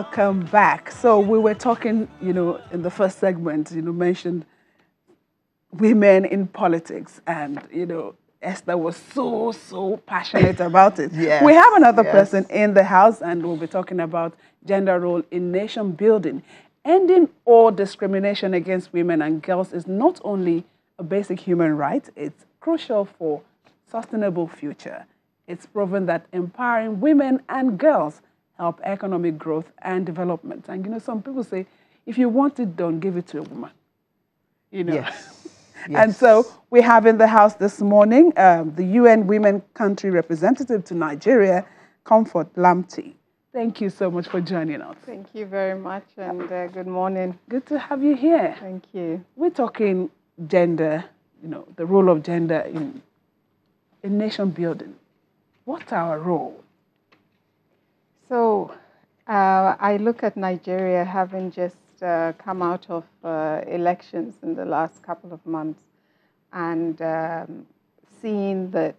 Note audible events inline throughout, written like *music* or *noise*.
Welcome back. So we were talking, you know, in the first segment, you know, mentioned women in politics, and you know, Esther was so so passionate about it. *laughs* Yes, We have another yes. person in the house, and we'll be talking about gender role in nation building. Ending all discrimination against women and girls is not only a basic human right; it's crucial for sustainable future. It's proven that empowering women and girls help economic growth and development. And you know, some people say, if you want it done, give it to a woman. You know. Yes. yes. *laughs* And so we have in the house this morning um, the UN Women Country Representative to Nigeria, Comfort Lamptey. Thank you so much for joining us. Thank you very much, and uh, good morning. Good to have you here. Thank you. We're talking gender, you know, the role of gender in, in nation building. What's our role? So, uh, I look at Nigeria having just uh, come out of uh, elections in the last couple of months and um, seeing that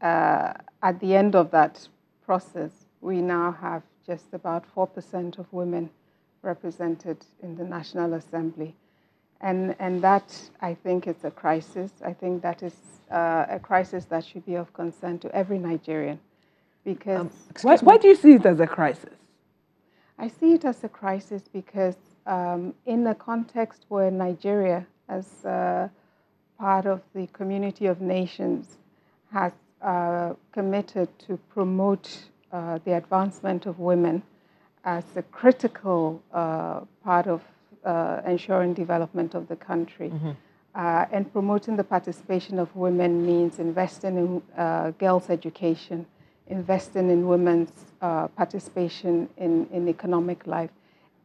uh, at the end of that process, we now have just about 4% of women represented in the National Assembly. And, and that, I think, is a crisis. I think that is uh, a crisis that should be of concern to every Nigerian. Because Why, why do you see it as a crisis? I see it as a crisis because, um, in a context where Nigeria, as uh, part of the community of nations, has uh, committed to promote uh, the advancement of women as a critical uh, part of uh, ensuring development of the country. Uh, and promoting the participation of women means investing in uh, girls' education, investing in women's uh, participation in, in economic life,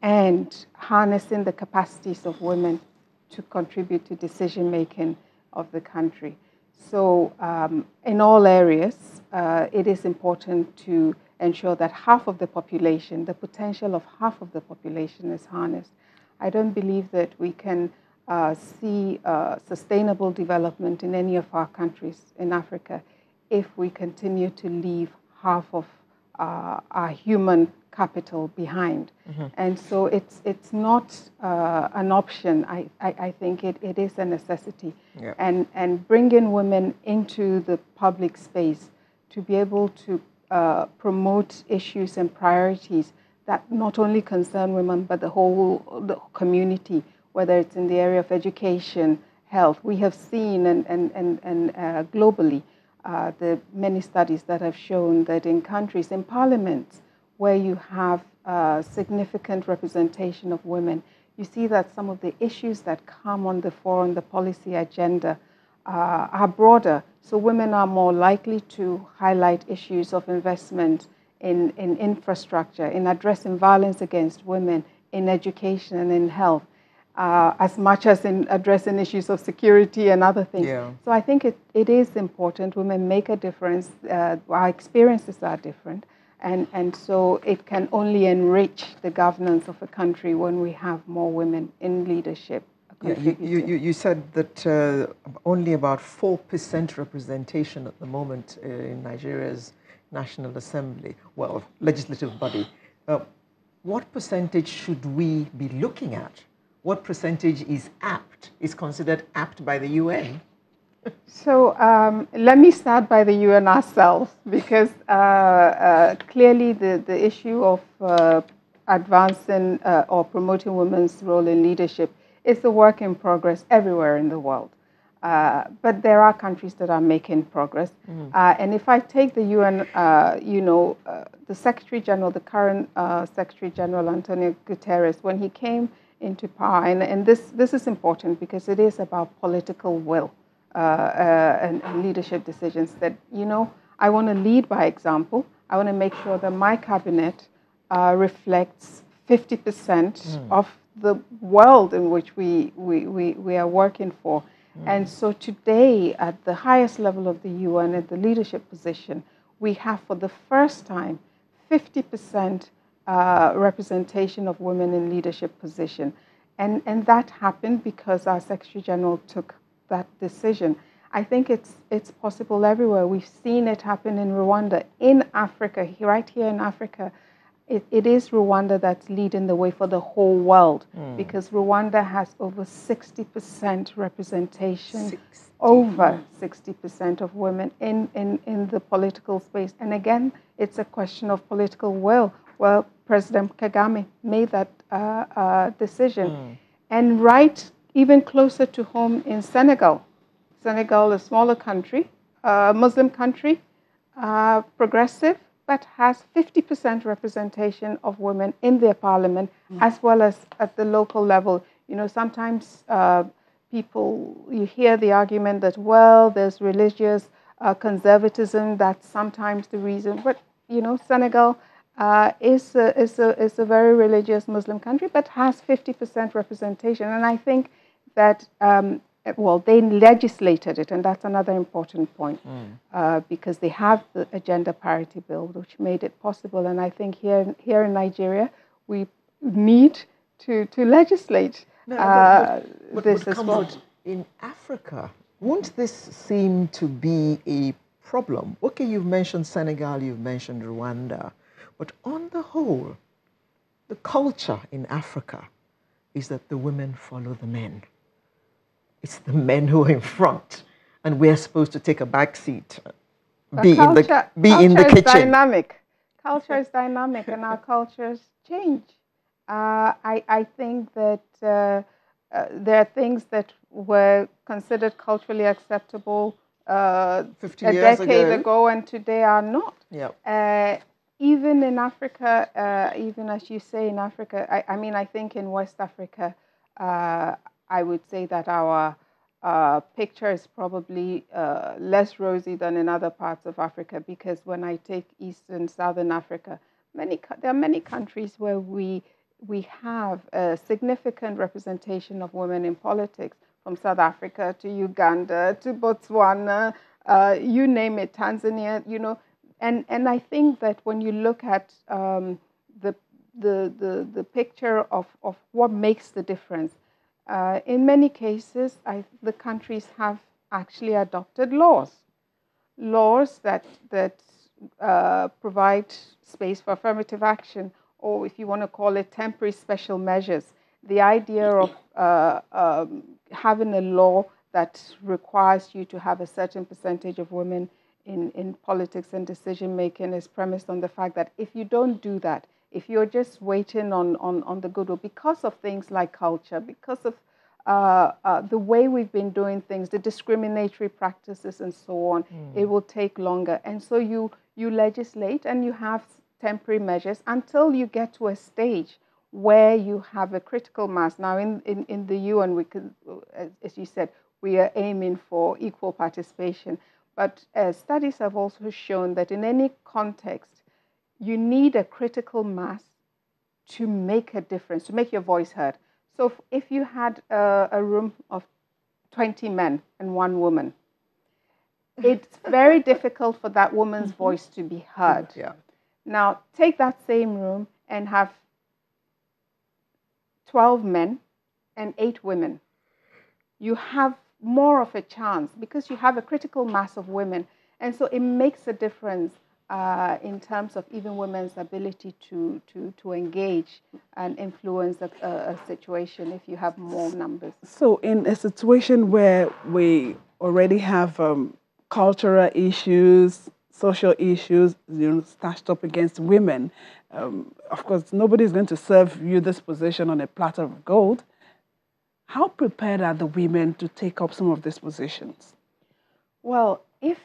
and harnessing the capacities of women to contribute to decision making of the country. So, um, in all areas, uh, it is important to ensure that half of the population, the potential of half of the population, is harnessed. I don't believe that we can uh, see uh, sustainable development in any of our countries in Africa if we continue to leave half of uh, our human capital behind. And so it's, it's not uh, an option. I, I, I think it, it is a necessity. Yeah. And, and bringing women into the public space to be able to uh, promote issues and priorities that not only concern women but the whole the community, whether it's in the area of education, health. We have seen and, and, and, and uh, globally uh, the many studies that have shown that in countries, in parliaments, where you have uh, significant representation of women, you see that some of the issues that come on the fore on the policy agenda uh, are broader. So women are more likely to highlight issues of investment in, in infrastructure, in addressing violence against women, in education and in health, uh, as much as in addressing issues of security and other things. Yeah. So I think it, it is important. Women make a difference. Uh, our experiences are different. And, and so it can only enrich the governance of a country when we have more women in leadership. Yeah, you, you, you- said that uh, only about 4% representation at the moment uh, in Nigeria's National Assembly, well, legislative body. Uh, what percentage should we be looking at? What percentage is apt, is considered apt by the UN? So um, let me start by the UN ourselves, because uh, uh, clearly the, the issue of uh, advancing uh, or promoting women's role in leadership is a work in progress everywhere in the world. Uh, but there are countries that are making progress. Uh, and if I take the UN, uh, you know, uh, the Secretary General, the current uh, Secretary General, Antonio Guterres, when he came into power, and, and this, this is important because it is about political will uh, uh, and, and leadership decisions that, you know, I want to lead by example. I want to make sure that my cabinet uh, reflects 50% of the world in which we, we, we, we are working for. And so today, at the highest level of the UN, at the leadership position, we have for the first time 50% uh, representation of women in leadership position. And, and that happened because our Secretary General took that decision. I think it's, it's possible everywhere. We've seen it happen in Rwanda, in Africa, right here in Africa. it, it is Rwanda that's leading the way for the whole world because Rwanda has over 60% representation, 60. over 60% of women in, in, in the political space. And again, it's a question of political will. Well, President Kagame made that uh, uh, decision. And right even closer to home in Senegal, Senegal, a smaller country, a Muslim country, uh, progressive, but has 50% representation of women in their parliament as well as at the local level. You know, sometimes uh, people, you hear the argument that, well, there's religious uh, conservatism, that's sometimes the reason. But, you know, Senegal uh, is, a, is, a, is a very religious Muslim country, but has 50% representation. And I think that um, well, they legislated it, and that's another important point uh, because they have the, a gender parity bill, which made it possible. And I think here, here in Nigeria, we need to, to legislate No, uh, but, but, this but as come well. on, in Africa, won't this seem to be a problem? Okay, you've mentioned Senegal, you've mentioned Rwanda, but on the whole, the culture in Africa is that the women follow the men. It's the men who are in front, and we're supposed to take a back seat, be in the culture, be in the culture is kitchen. dynamic. Culture is dynamic, and our cultures change. Uh, I, I think that uh, uh, there are things that were considered culturally acceptable uh, 50 a years decade ago. ago. and today are not. Yeah. Uh, even in Africa, uh, even as you say in Africa, I, I mean, I think in West Africa, uh, I would say that our uh, picture is probably uh, less rosy than in other parts of Africa because when I take Eastern Southern Africa, many there are many countries where we we have a significant representation of women in politics, from South Africa to Uganda to Botswana, uh, you name it, Tanzania, you know. And, and I think that when you look at um, the, the, the, the picture of, of what makes the difference, uh, in many cases, I, the countries have actually adopted laws, laws that, that uh, provide space for affirmative action, or if you want to call it temporary special measures. The idea of uh, um, having a law that requires you to have a certain percentage of women in, in politics and decision making is premised on the fact that if you don't do that, if you're just waiting on, on, on the goodwill because of things like culture, because of uh, uh, the way we've been doing things, the discriminatory practices, and so on, it will take longer. And so you you legislate and you have temporary measures until you get to a stage where you have a critical mass. Now, in, in, in the UN, we could, as, as you said, we are aiming for equal participation. But uh, studies have also shown that in any context, you need a critical mass to make a difference, to make your voice heard. So if- you had a, a room of 20 men and one woman, *laughs* it's very difficult for that woman's voice to be heard. Yeah. Now, take that same room and have 12 men and 8 women. You have more of a chance because you have a critical mass of women. And so it makes a difference uh, in terms of even women's ability to, to, to engage and influence a, a, situation if you have more numbers. So, in a situation where we already have um, cultural issues, social issues, you know, stashed up against women, um, of course, nobody's going to serve you this position on a platter of gold. How prepared are the women to take up some of these positions? Well, if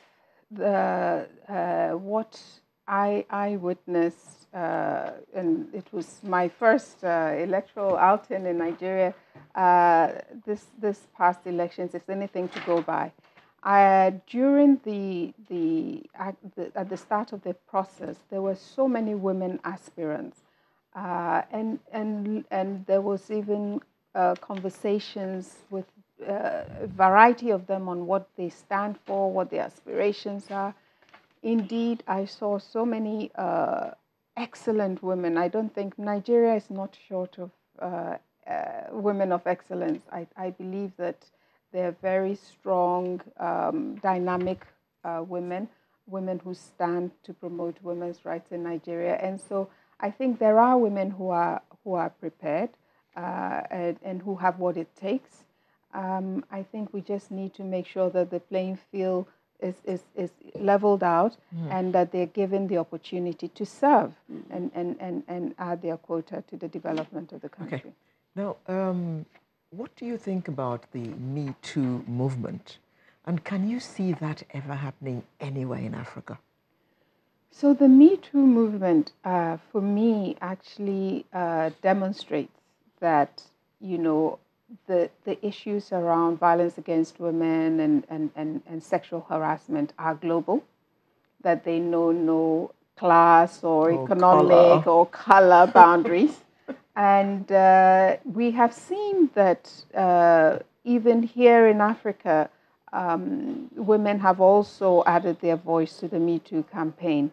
the uh, what I I witnessed, uh, and it was my first uh, electoral outing in Nigeria. Uh, this this past elections, if anything to go by, uh, during the the at, the at the start of the process, there were so many women aspirants, uh, and and and there was even uh, conversations with uh, a variety of them on what they stand for, what their aspirations are. Indeed, I saw so many uh, excellent women. I don't think Nigeria is not short of uh, uh, women of excellence. I, I believe that they're very strong, um, dynamic women, women who stand to promote women's rights in Nigeria. And so I think there are women who are who are prepared and, and, who have what it takes. Um, I think we just need to make sure that the playing field is, is, is leveled out mm. and that they're given the opportunity to serve mm. and, and, and, and add their quota to the development of the country. Okay. Now, um, what do you think about the Me Too movement? And can you see that ever happening anywhere in Africa? So, the Me Too movement, uh, for me, actually uh, demonstrates that, you know, the, the issues around violence against women and, and, and, and sexual harassment are global, that they know no class or oh, economic color. or color *laughs* boundaries. and uh, we have seen that uh, even here in Africa, um, women have also added their voice to the Me Too campaign.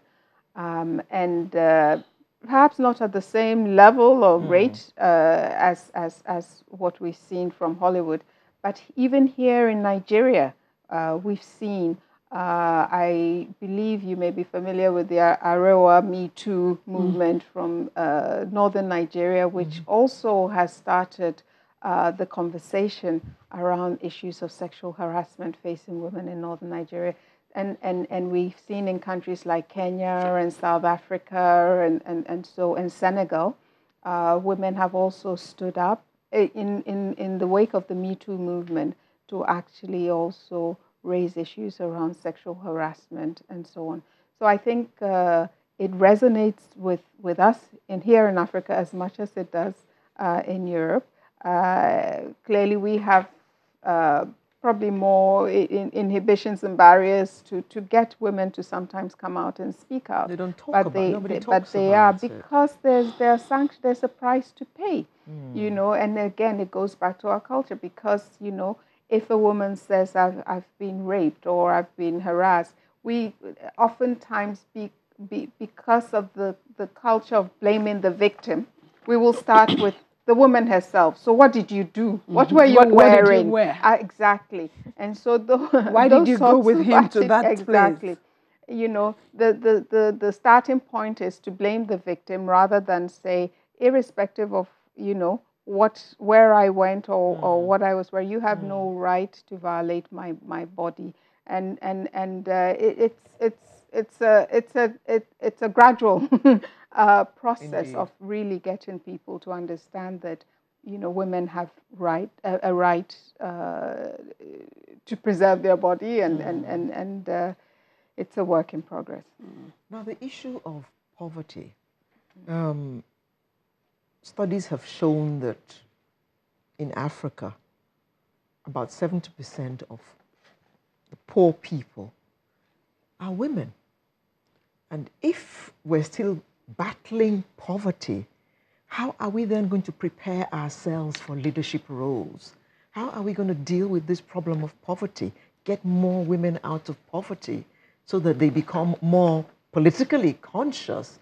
Um, and uh, perhaps not at the same level or mm. rate uh, as, as, as what we've seen from Hollywood. But even here in Nigeria, uh, we've seen, uh, I believe you may be familiar with the Arewa Me Too movement mm. from uh, northern Nigeria, which mm. also has started uh, the conversation around issues of sexual harassment facing women in northern Nigeria and, and, and we've seen in countries like Kenya and South Africa and, and, and so and Senegal, uh, women have also stood up in, in, in the wake of the Me Too movement to actually also raise issues around sexual harassment and so on. So I think uh, it resonates with, with us in here in Africa as much as it does uh, in Europe. Uh, clearly, we have uh, probably more in, inhibitions and barriers to, to get women to sometimes come out and speak out. They don't talk but about they, nobody they, But they are because there's there's sanction, there's a price to pay, mm. you know. And again, it goes back to our culture because you know if a woman says I've I've been raped or I've been harassed, we oftentimes be, be because of the the culture of blaming the victim, we will start with the woman herself. So what did you do? What mm-hmm. were you what, wearing? What did you wear? Uh, exactly. And so *laughs* the, why did you go with him to that exactly. place? You know, the, the, the, the starting point is to blame the victim rather than say, irrespective of, you know, what where I went or, mm. or what I was where you have mm. no right to violate my, my body. And and and uh, it, it's it's it's a it's a it, it's a gradual *laughs* uh, process Indeed. of really getting people to understand that you know women have right a, a right uh, to preserve their body and mm. and and and uh, it's a work in progress. Mm. Now the issue of poverty. Um, studies have shown that in Africa, about 70% of the poor people are women. And if we're still battling poverty, how are we then going to prepare ourselves for leadership roles? How are we going to deal with this problem of poverty? Get more women out of poverty so that they become more politically conscious,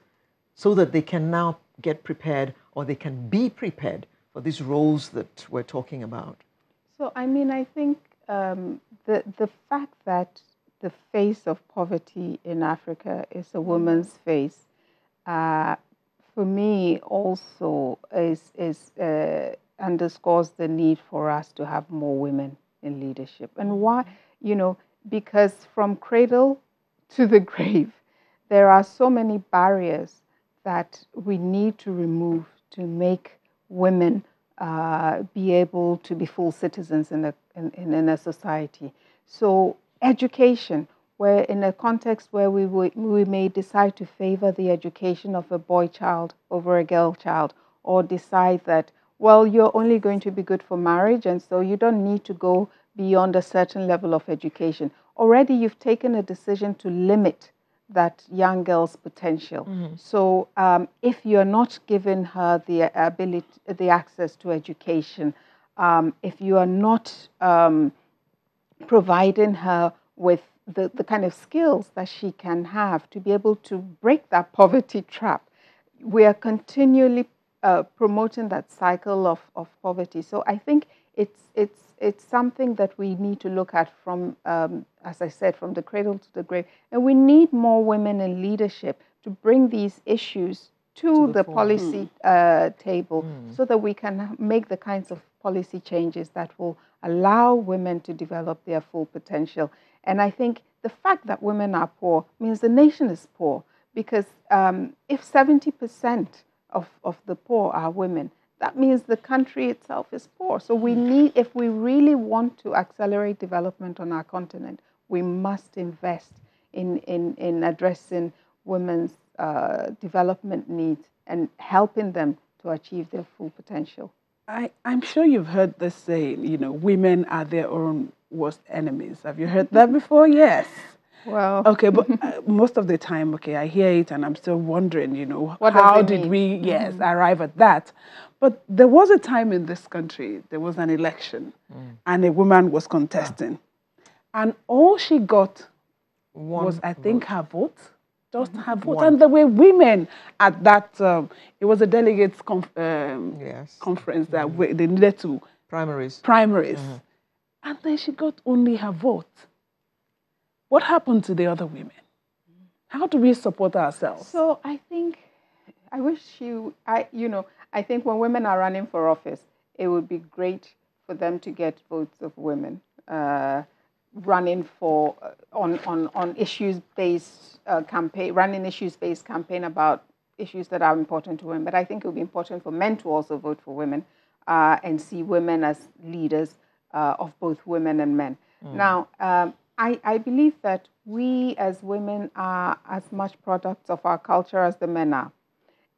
so that they can now get prepared or they can be prepared for these roles that we're talking about? So, I mean, I think um, the, the fact that the face of poverty in Africa is a woman's face. Uh, for me, also is is uh, underscores the need for us to have more women in leadership. And why? You know, because from cradle to the *laughs* grave, there are so many barriers that we need to remove to make women uh, be able to be full citizens in a in, in a society. So education, where in a context where we, we may decide to favor the education of a boy child over a girl child, or decide that, well, you're only going to be good for marriage, and so you don't need to go beyond a certain level of education. Already you've taken a decision to limit that young girl's potential. Mm-hmm. So um, if you're not giving her the ability, the access to education, um, if you are not um, providing her with the, the kind of skills that she can have to be able to break that poverty trap. We are continually uh, promoting that cycle of, of poverty. So I think it's, it's, it's something that we need to look at from, um, as I said, from the cradle to the grave. And we need more women in leadership to bring these issues to, the, the policy uh, table mm. so that we can make the kinds of policy changes that will allow women to develop their full potential. And I think the fact that women are poor means the nation is poor because um, if 70% of, of the poor are women, that means the country itself is poor. So we mm. need, if we really want to accelerate development on our continent, we must invest in, in, in addressing women's uh, development needs and helping them to achieve their full potential. I, I'm sure you've heard this saying, you know, women are their own worst enemies. Have you heard that before? Yes. Well, okay, but uh, most of the time, okay, I hear it and I'm still wondering, you know, what how did mean? we, yes, mm-hmm. arrive at that? But there was a time in this country, there was an election mm. and a woman was contesting. Yeah. And all she got One was, I think, her vote just her vote. One. And there were women at that, um, it was a delegates conf- um, yes. conference that mm-hmm. they needed to. Primaries. Primaries. Mm-hmm. And then she got only her vote. What happened to the other women? How do we support ourselves? So I think, I wish you, I, you know, I think when women are running for office, it would be great for them to get votes of women. Uh, running for uh, on on on issues based uh, campaign, running issues based campaign about issues that are important to women. But I think it would be important for men to also vote for women uh, and see women as leaders uh, of both women and men. Mm. Now, um, I, I believe that we as women are as much products of our culture as the men are,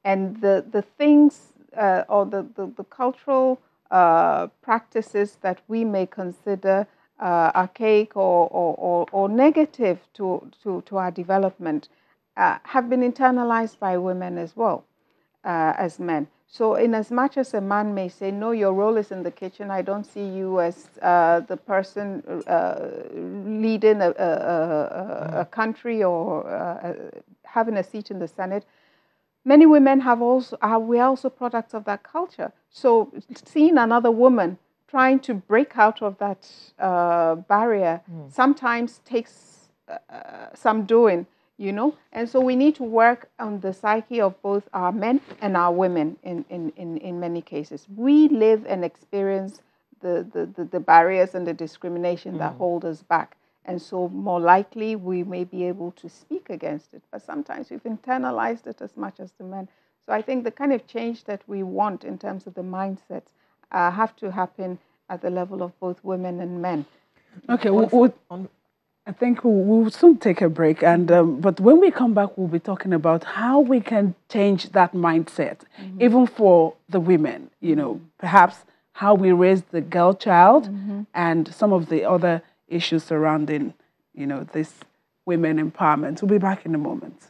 and the the things uh, or the the, the cultural uh, practices that we may consider uh, archaic or, or, or, or, negative to, to, to our development uh, have been internalized by women as well uh, as men. So, in as much as a man may say, No, your role is in the kitchen, I don't see you as uh, the person uh, leading a, a, a, a, country or uh, having a seat in the Senate. Many women have also, are, we're also products of that culture. So, seeing another woman trying to break out of that uh, barrier mm. sometimes takes uh, some doing, you know. And so we need to work on the psyche of both our men and our women in, in, in, in many cases. We live and experience the, the, the, the barriers and the discrimination mm. that hold us back. And so, more likely, we may be able to speak against it. But sometimes we've internalized it as much as the men. So, I think the kind of change that we want in terms of the mindset uh, have to happen at the level of both women and men. Okay, we'll, we'll, I think we'll, we'll, soon take a break, and um, but when we come back, we'll be talking about how we can change that mindset, mm-hmm. even for the women. You know, perhaps how we raise the girl child, mm-hmm. and some of the other issues surrounding, you know, this women empowerment. We'll be back in a moment.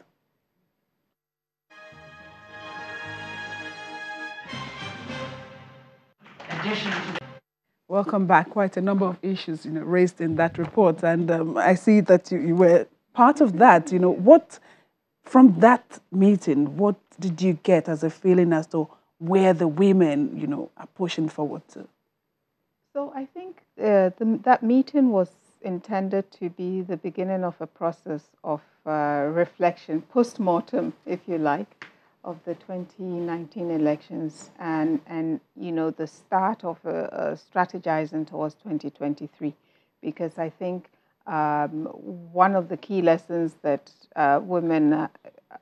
Welcome back. Quite a number of issues, you know, raised in that report, and um, I see that you, you, were part of that. You know, what from that meeting, what did you get as a feeling as to where the women, you know, are pushing forward to? So I think uh, the, that meeting was intended to be the beginning of a process of uh, reflection, post mortem, if you like, of the 2019 elections and, and you know, the start of strategizing towards 2023. Because I think um, one of the key lessons that uh, women uh,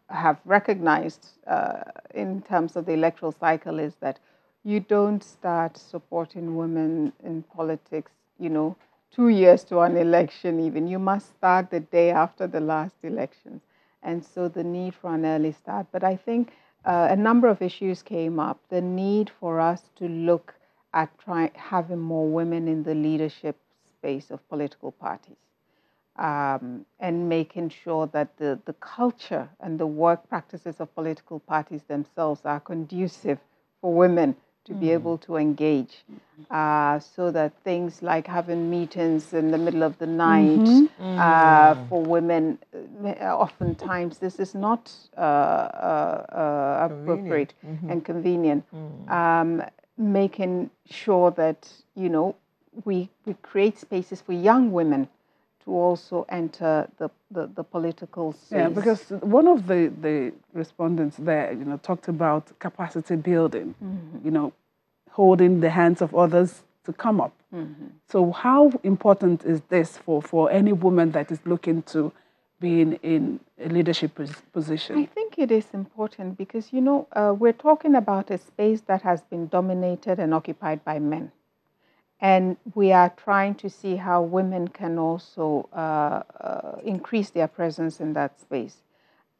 have recognized uh, in terms of the electoral cycle is that you don't start supporting women in politics, you know, two years to an election even. You must start the day after the last elections and so the need for an early start. But I think uh, a number of issues came up. The need for us to look at try, having more women in the leadership space of political parties. Um, and making sure that the, the culture and the work practices of political parties themselves are conducive for women to be mm. able to engage uh, so that things like having meetings in the middle of the night mm-hmm. uh, mm. for women, uh, oftentimes this is not uh, uh, appropriate mm-hmm. and convenient. Mm. Um, making sure that, you know, we, we create spaces for young women to also enter the, the, the political space. Yeah, because one of the, the respondents there, you know, talked about capacity building, mm-hmm. you know, holding the hands of others to come up. Mm-hmm. So how important is this for, for any woman that is looking to be in, in a leadership position? I think it is important because, you know, uh, we're talking about a space that has been dominated and occupied by men. And we are trying to see how women can also uh, uh, increase their presence in that space.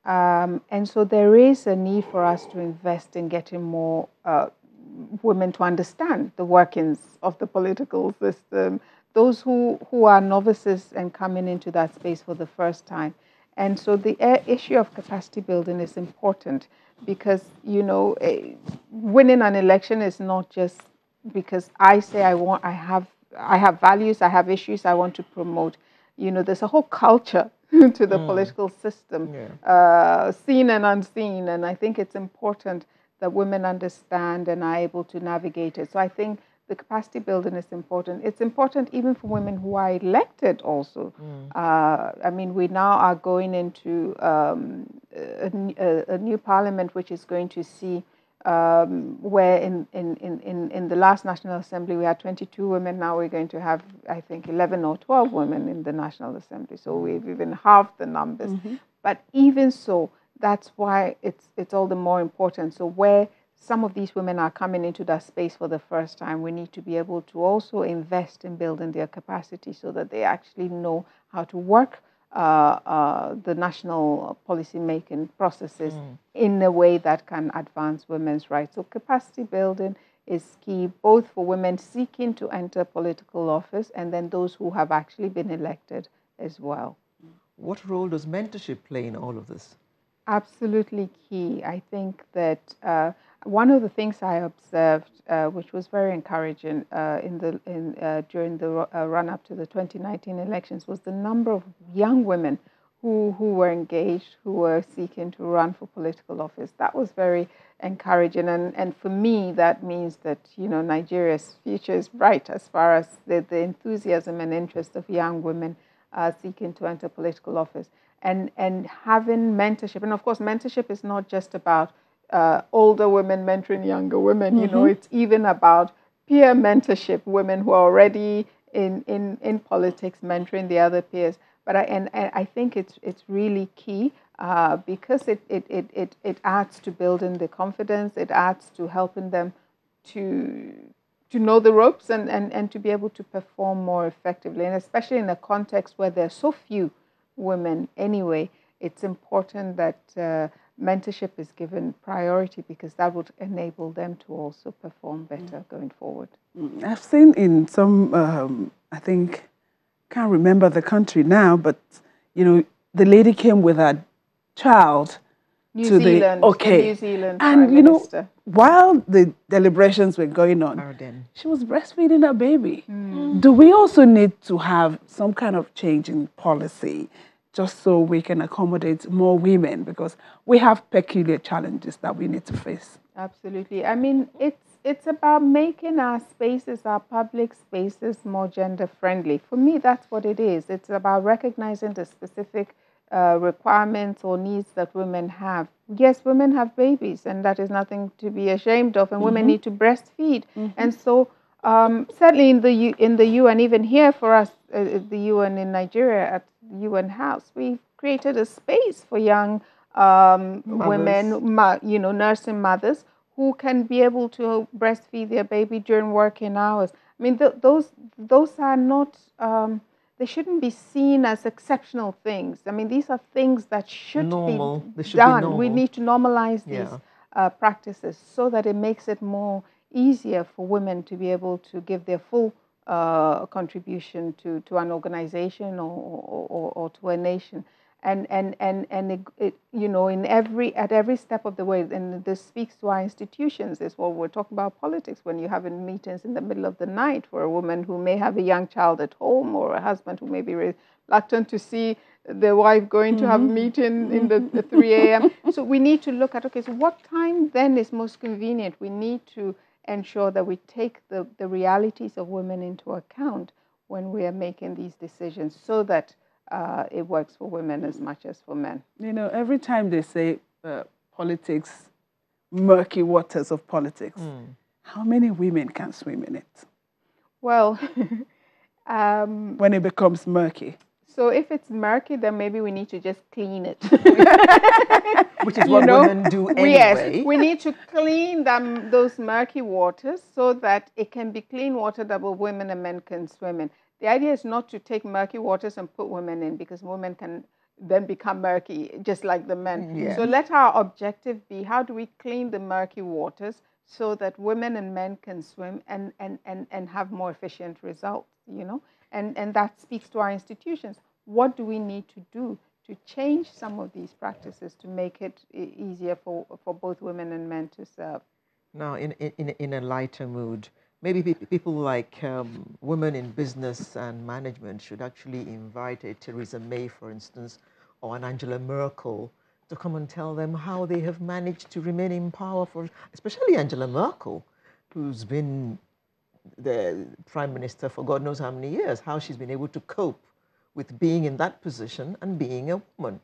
Um, and so there is a need for us to invest in getting more uh, women to understand the workings of the political system, those who, who are novices and coming into that space for the first time. And so the issue of capacity building is important because, you know, winning an election is not just because I say I want, I have, I have values, I have issues I want to promote. You know, there's a whole culture *laughs* to the mm. political system, yeah. uh, seen and unseen, and I think it's important that women understand and are able to navigate it. So I think the capacity building is important. It's important even for women who are elected also. Mm. Uh, I mean, we now are going into um, a, a, a, new parliament which is going to see um, where in, in, in, in the last National Assembly we had 22 women, now we're going to have, I think, 11 or 12 women in the National Assembly. So we've even halved the numbers. Mm-hmm. But even so, that's why it's, it's all the more important. So where some of these women are coming into that space for the first time, we need to be able to also invest in building their capacity so that they actually know how to work the national policy making processes mm. in a way that can advance women's rights. So, capacity building is key both for women seeking to enter political office and then those who have actually been elected as well. What role does mentorship play in all of this? Absolutely key. I think that uh, one of the things I observed, uh, which was very encouraging uh, in the in uh, during the uh, run up to the 2019 elections, was the number of young women who who were engaged, who were seeking to run for political office. That was very encouraging, and and for me, that means that you know Nigeria's future is bright as far as the, the enthusiasm and interest of young women seeking to enter political office, and and having mentorship, and of course, mentorship is not just about uh, older women mentoring younger women. Mm-hmm. You know, mm-hmm. it's even about peer mentorship, women who are already in, in, in politics mentoring the other peers. But I, and, and I think it's, it's really key uh, because it, it, it, it, it adds to building the confidence, it adds to helping them to, to know the ropes and, and, and to be able to perform more effectively. And especially in a context where there are so few women anyway, it's important that uh, mentorship is given priority because that would enable them to also perform better mm. going forward. Mm, I've seen in some, um, I think, can't remember the country now, but you know, the lady came with her child New to Zealand, the okay, New Zealand and Prime you know, Minister. while the deliberations were going on, Ardern. she was breastfeeding her baby. Mm. Do we also need to have some kind of change in policy? Just so we can accommodate more women because we have peculiar challenges that we need to face. Absolutely. I mean, it's it's about making our spaces, our public spaces, more gender friendly. For me, that's what it is. It's about recognizing the specific uh, requirements or needs that women have. Yes, women have babies, and that is nothing to be ashamed of, and mm-hmm. women need to breastfeed. Mm-hmm. And so, um, certainly in the U, in the UN, even here for us, uh, the UN in Nigeria at UN House, we've created a space for young um, women, you know, nursing mothers who can be able to breastfeed their baby during working hours. I mean, th- those those are not. Um, they shouldn't be seen as exceptional things. I mean, these are things that should normal. be should done. Be we need to normalize these yeah. uh, practices so that it makes it more easier for women to be able to give their full uh, contribution to, to an organization or, or, or, to a nation. And, and, and, and it, it, you know, in every, at every step of the way, and this speaks to our institutions, is what we're talking about politics when you're having meetings in the middle of the night for a woman who may have a young child at home or a husband who may be reluctant to see the wife going mm-hmm. to have a mm-hmm. meeting in the, the 3 a.m. so we need to look at, okay, so what time then is most convenient? We need to ensure that we take the, the realities of women into account when we are making these decisions so that uh, it works for women as much as for men. You know, every time they say uh, politics, murky waters of politics, mm. how many women can swim in it? Well, *laughs* um, when it becomes murky. So if it's murky, then maybe we need to just clean it. *laughs* Which is *laughs* what you know? women do *laughs* anyway. Yes, we need to clean them those murky waters so that it can be clean water that both women and men can swim in. The idea is not to take murky waters and put women in because women can then become murky just like the men. Mm, yes. So let our objective be how do we clean the murky waters so that women and men can swim and, and, and, and have more efficient results, you know? And, and that speaks to our institutions. What do we need to do to change some of these practices to make it easier for, for both women and men to serve? Now, in, in, in a lighter mood, maybe people like um, women in business and management should actually invite a Theresa May, for instance, or an Angela Merkel to come and tell them how they have managed to remain in power for, especially Angela Merkel, who's been the prime minister for God knows how many years, how she's been able to cope with being in that position and being a woman.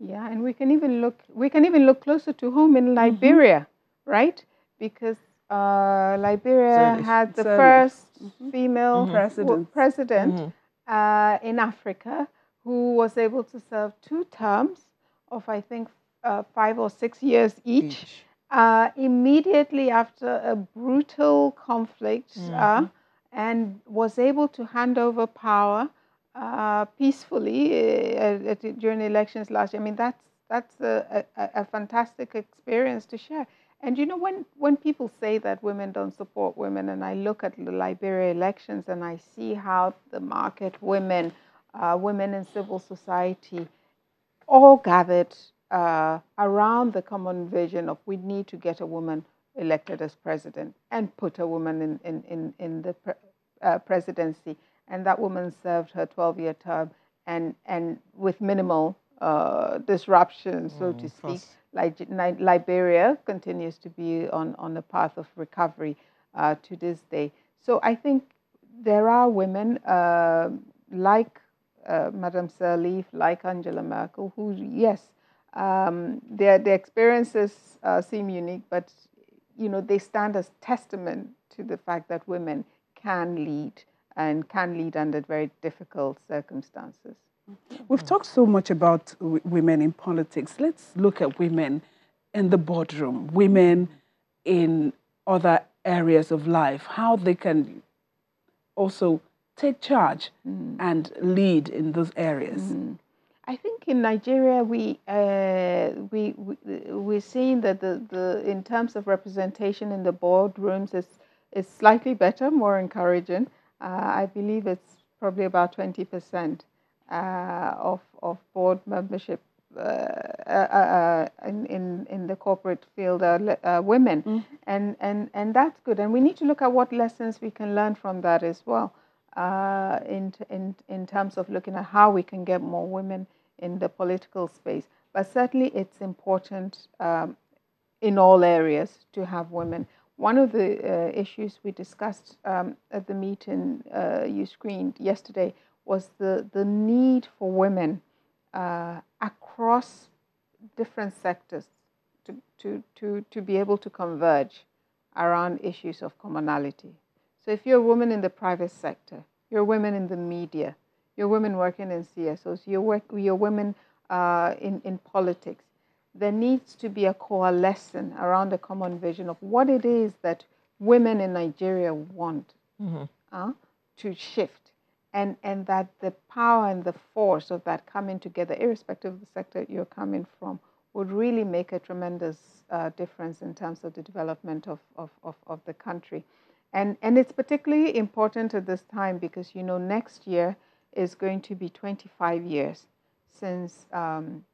Yeah, and we can even look we can even look closer to home in mm-hmm. Liberia, mm-hmm. right? Because uh, Liberia so had the first mm-hmm. female mm-hmm. president, president mm-hmm. uh, in Africa who was able to serve two terms of I think uh, five or six years each. each uh, immediately after a brutal conflict uh, mm-hmm. uh, and was able to hand over power uh, peacefully uh, during the elections last year. I mean, that's, that's a, a, a, fantastic experience to share. And you know, when, when people say that women don't support women, and I look at the Liberia elections and I see how the market women, uh, women in civil society, all gathered uh, around the common vision of we need to get a woman elected as president and put a woman in, in, in, in the pre- uh, presidency. And that woman served her 12 year term and, and with minimal uh, disruption, so mm, to speak. Li- Liberia continues to be on, on a path of recovery uh, to this day. So I think there are women uh, like uh, Madame Sirleaf, like Angela Merkel, who, yes, um, their, their experiences uh, seem unique, but you know they stand as testament to the fact that women can lead and can lead under very difficult circumstances. We've talked so much about women in politics. Let's look at women in the boardroom, women in other areas of life, how they can also take charge mm. and lead in those areas. Mm. I think in Nigeria we uh, we, we we're seeing that the, the in terms of representation in the boardrooms is is slightly better, more encouraging. Uh, I believe it's probably about twenty percent uh, of of board membership uh, uh, uh, in, in in the corporate field are women, mm. and and and that's good. And we need to look at what lessons we can learn from that as well. in, in in terms of looking at how we can get more women in the political space. But certainly, it's important um, in all areas to have women. One of the uh, issues we discussed um, at the meeting uh, you screened yesterday was the, the need for women uh, across different sectors to, to, to, to be able to converge around issues of commonality. So, if you're a woman in the private sector, you're a woman in the media, your women working in CSOs, your, work, your women uh, in, in politics. There needs to be a coalescence around a common vision of what it is that women in Nigeria want mm-hmm. uh, to shift. And, and that the power and the force of that coming together, irrespective of the sector you're coming from, would really make a tremendous uh, difference in terms of the development of, of, of, of the country. And, and it's particularly important at this time because, you know, next year is going to be 25 years since um,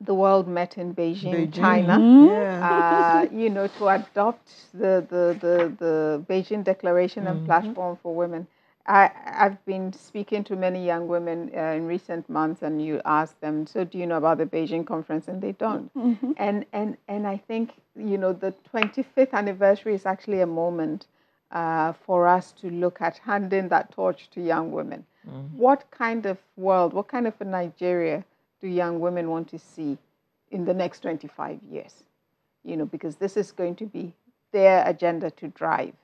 the world met in Beijing, Beijing. China. Mm-hmm. Yeah. Uh, you know, to adopt the, the, the, the Beijing Declaration and mm-hmm. Platform for Women. I, I've been speaking to many young women uh, in recent months, and you ask them, "So, do you know about the Beijing conference?" And they don't. Mm-hmm. And and and I think you know the 25th anniversary is actually a moment uh, for us to look at handing that torch to young women. Mm-hmm. What kind of world, what kind of a Nigeria do young women want to see in the next 25 years? You know, because this is going to be their agenda to drive.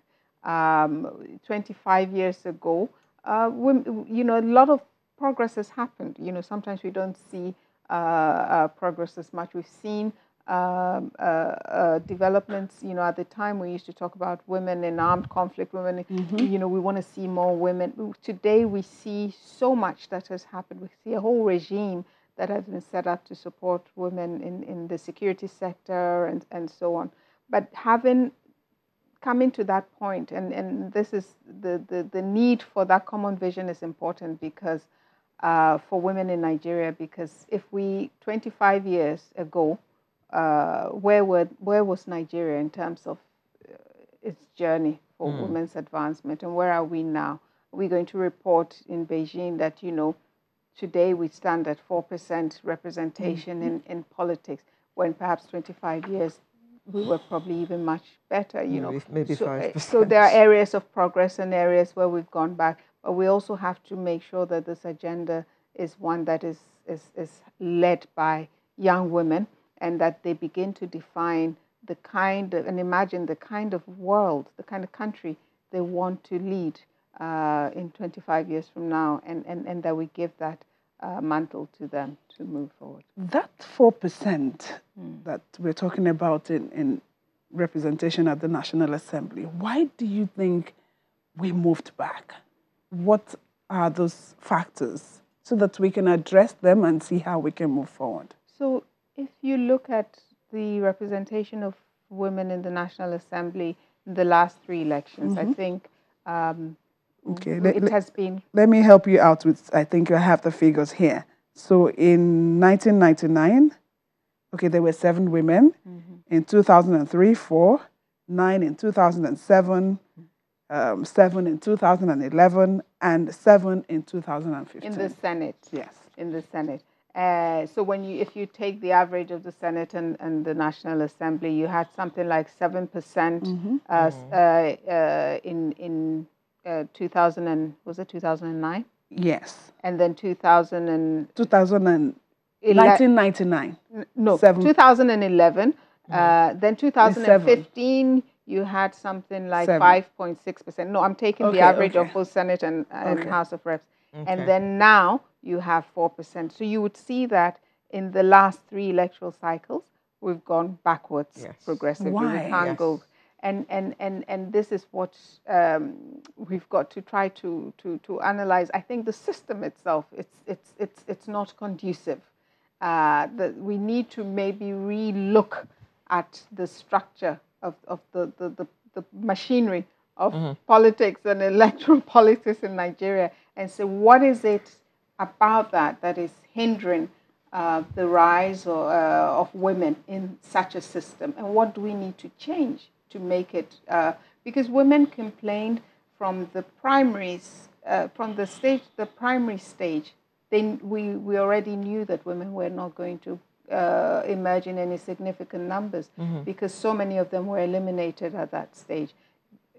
Um, 25 years ago, uh, women, you know, a lot of progress has happened. You know, sometimes we don't see uh, uh, progress as much. We've seen um, uh, uh, developments. You know, at the time we used to talk about women in armed conflict, women. Mm-hmm. You know, we want to see more women. Today we see so much that has happened. We see a whole regime that has been set up to support women in, in the security sector and, and so on. But having coming to that point, and, and this is the, the, the need for that common vision is important because uh, for women in Nigeria, because if we, 25 years ago, uh, where, were, where was Nigeria in terms of uh, its journey for mm. women's advancement, and where are we now? Are we going to report in Beijing that, you know, today we stand at 4% representation mm. in, in politics, when perhaps 25 years we were probably even much better, you know. Maybe so, 5%. Eh, so there are areas of progress and areas where we've gone back, but we also have to make sure that this agenda is one that is, is, is led by young women and that they begin to define the kind of, and imagine the kind of world, the kind of country they want to lead uh, in 25 years from now, and, and, and that we give that uh, mantle to them to move forward. That 4% mm. that we're talking about in, in representation at the National Assembly, why do you think we moved back? What are those factors so that we can address them and see how we can move forward? So, if you look at the representation of women in the National Assembly in the last three elections, mm-hmm. I think um, okay. it let, has been. Let me help you out with, I think I have the figures here. So in 1999, okay, there were seven women. Mm-hmm. In 2003, four, nine in 2007, um, seven in 2011, and seven in 2015. In the Senate. Yes. In the Senate. Uh, so when you, if you take the average of the Senate and, and the National Assembly, you had something like seven percent mm-hmm. uh, mm. uh, uh, in in uh, 2000 and was it 2009? Yes. And then 2000 and 2000 and 1999. No, 2011. Mm-hmm. Uh, then 2015, you had something like 5.6%. No, I'm taking okay, the average okay. of both Senate and, and okay. House of Reps. And then now you have 4%. So you would see that in the last three electoral cycles, we've gone backwards yes. progressively. Why? We can't yes. go and and and and this is what um, we've got to try to to to analyze. I think the system itself it's it's it's it's not conducive. Uh, that we need to maybe re-look at the structure of, of the, the, the, the machinery of mm-hmm. politics and electoral *laughs* politics in Nigeria and say what is it about that that is hindering uh, the rise or, uh, of women in such a system? And what do we need to change to make it uh, because women complained from the primaries uh, from the stage the primary stage. Then we, we already knew that women were not going to uh, emerge in any significant numbers mm-hmm. because so many of them were eliminated at that stage.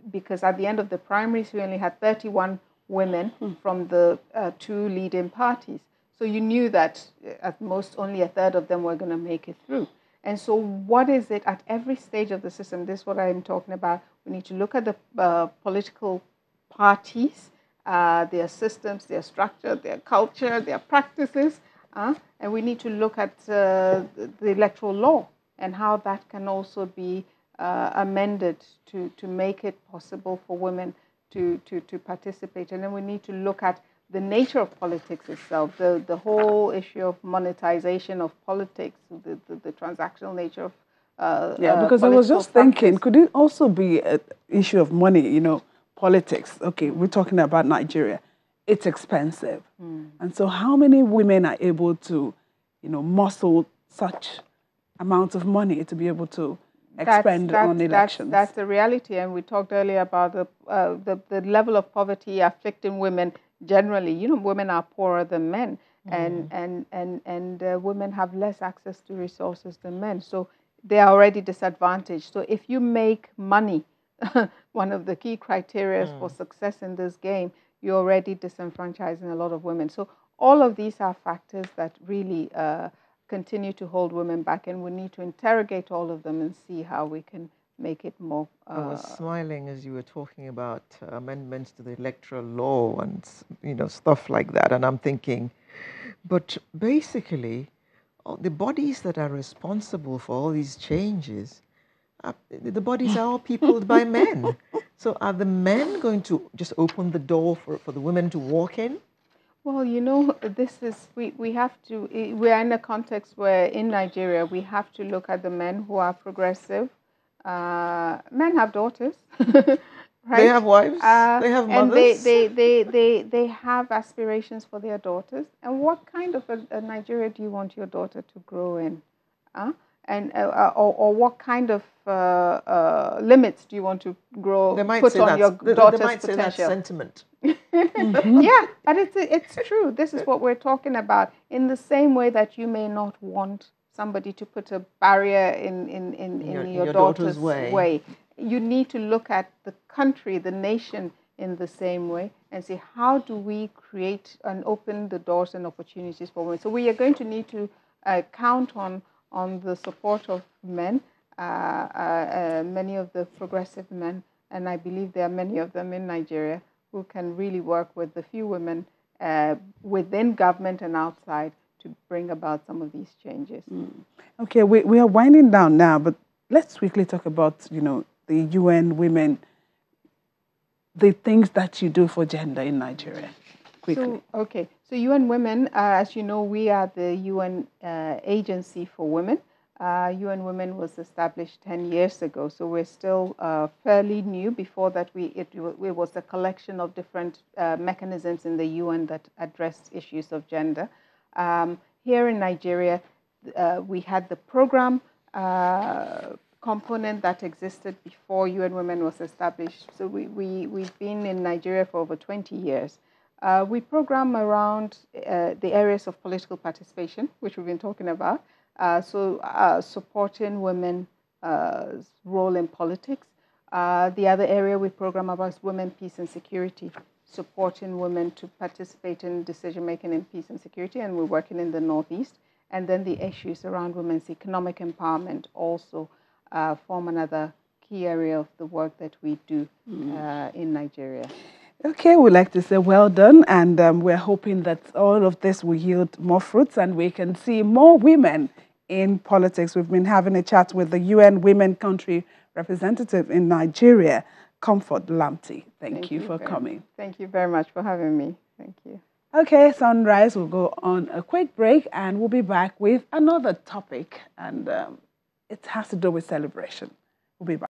Because at the end of the primaries we only had 31 women mm. from the uh, two leading parties so you knew that uh, at most only a third of them were going to make it through and so, what is it at every stage of the system? This is what I'm talking about. We need to look at the uh, political parties, uh, their systems, their structure, their culture, their practices, uh, and we need to look at uh, the electoral law and how that can also be uh, amended to, to make it possible for women to, to, to participate. And then we need to look at the nature of politics itself, the, the whole issue of monetization of politics, the, the, the transactional nature of uh, yeah, uh, because uh, I was just practice. thinking, could it also be an issue of money? You know, politics. Okay, we're talking about Nigeria. It's expensive, mm. and so how many women are able to, you know, muscle such amounts of money to be able to expend that's, that's, on elections? That's, that's the reality, and we talked earlier about the, uh, the the level of poverty afflicting women generally, you know, women are poorer than men, mm. and and and and uh, women have less access to resources than men. So they are already disadvantaged. So if you make money *laughs* one of the key criteria mm. for success in this game, you're already disenfranchising a lot of women. So all of these are factors that really uh, continue to hold women back, and we need to interrogate all of them and see how we can make it more. Uh, I was smiling as you were talking about uh, amendments to the electoral law and you know stuff like that, and I'm thinking, but basically, the bodies that are responsible for all these changes, uh, the bodies are all peopled by men. *laughs* So are the men going to just open the door for, for the women to walk in? Well, you know, this is, we, we have to, we are in a context where in Nigeria we have to look at the men who are progressive. Uh, men have daughters. *laughs* Right? They have wives. Uh, they have mothers. And they, they, they, they, they have aspirations for their daughters. And what kind of a, a Nigeria do you want your daughter to grow in? Uh? And, uh, uh or, or what kind of uh, uh, limits do you want to grow, they might put on your they, daughter's they might potential? Say that's sentiment. Mm-hmm. *laughs* Yeah, but it's, it's true. This is what we're talking about. In the same way that you may not want somebody to put a barrier in, in, in, in, your, your, your, daughter's, daughter's way. way. You need to look at the country, the nation in the same way and say, how do we create and open the doors and opportunities for women? So we are going to need to uh, count on, on the support of men, uh, uh, uh many of the progressive men, and I believe there are many of them in Nigeria who can really work with the few women uh, within government and outside to bring about some of these changes. Mm. Okay, we, we are winding down now, but let's quickly talk about, you know, the UN Women, the things that you do for gender in Nigeria. Quickly. So, okay, so UN Women, uh, as you know, we are the UN uh, agency for women. Uh, UN Women was established 10 years ago, so we're still uh, fairly new. Before that, we, it, it, was a collection of different uh, mechanisms in the UN that addressed issues of gender. Um, here in Nigeria, uh, we had the program uh, component that existed before UN Women was established. So we, we, we've been in Nigeria for over 20 years. Uh, we program around the areas of political participation, which we've been talking about. Uh, so uh, supporting women's uh, role in politics. the other area we program about is women, peace and security, supporting women to participate in decision making in peace and security, and we're working in the Northeast. And then the issues around women's economic empowerment also uh, form another key area of the work that we do mm. uh, in Nigeria. Okay, we'd like to say well done, and um, we're hoping that all of this will yield more fruits and we can see more women in politics. We've been having a chat with the UN Women Country Representative in Nigeria, Comfort Lamptey. Thank, Thank you, you, for coming. Thank you very much for having me. Thank you. Okay, Sunrise we'll go on a quick break and we'll be back with another topic, and um, it has to do with celebration. We'll be back.